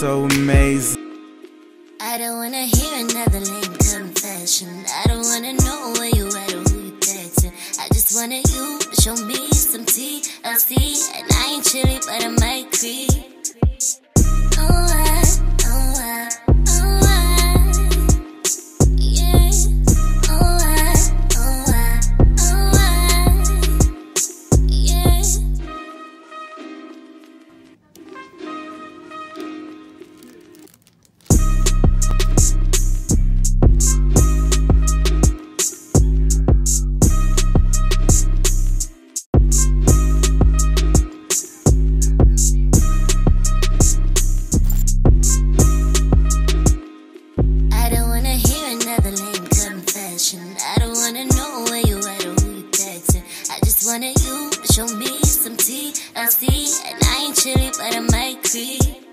so amazing. I don't wanna hear another lame confession. I don't wanna know where you at or who you texting. I just wanted you show me some TLC. And I ain't chilly, but I might creep. Just wanted you show me some TLC. And I ain't chilly, but I might creep.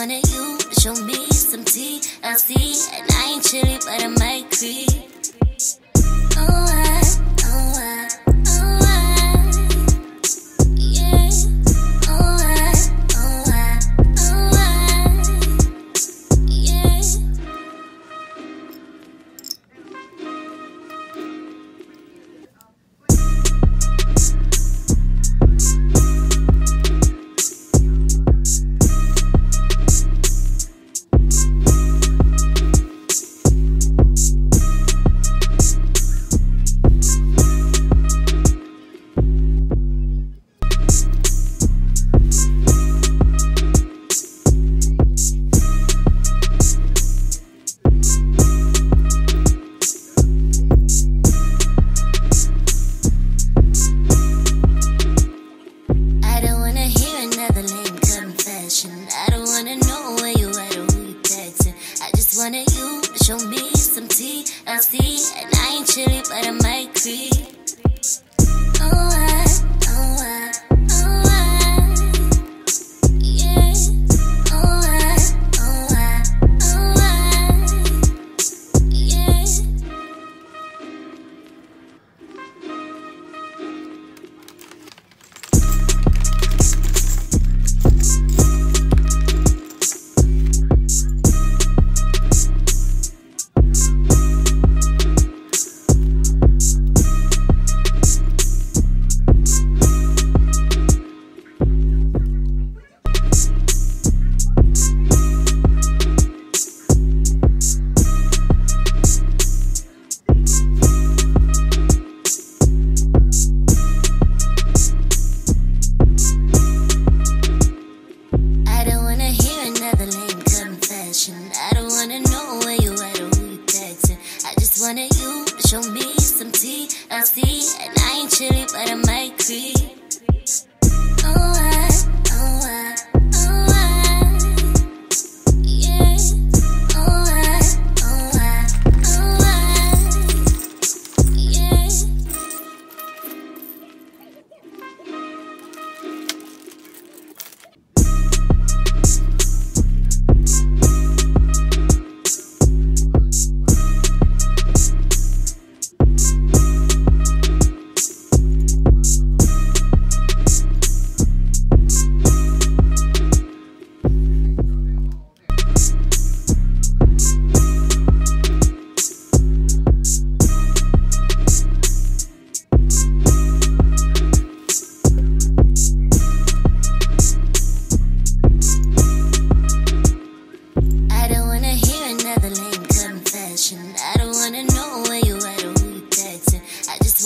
Wanted you to show me some tea. I see, And I ain't chilly, but I might creep. Wanted you to show me some see And I ain't chilly, but I might creep.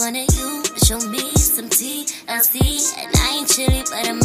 wanted you to show me some TLC, and I ain't chilly, but I'm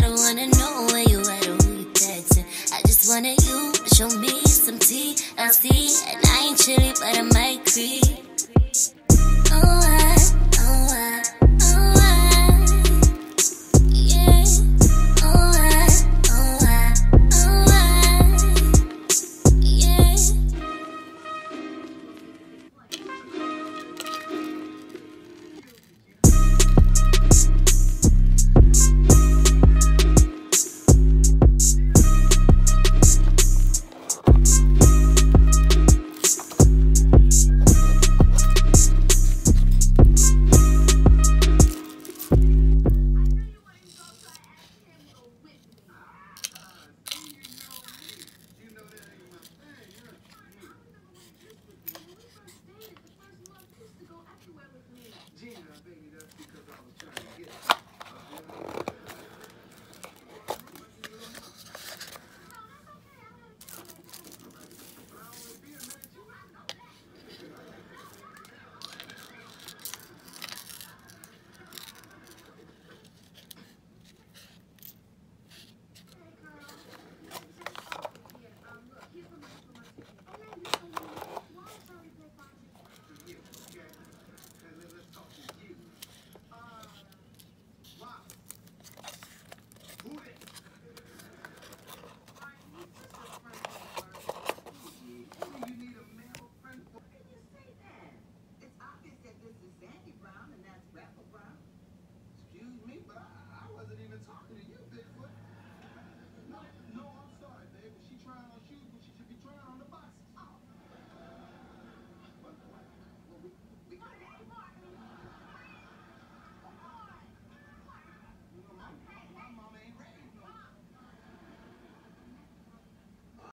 I don't wanna know where you at or who you texting. I just wanted you to show me some see, and I ain't chilly, but I might creep. Oh, I, oh, I,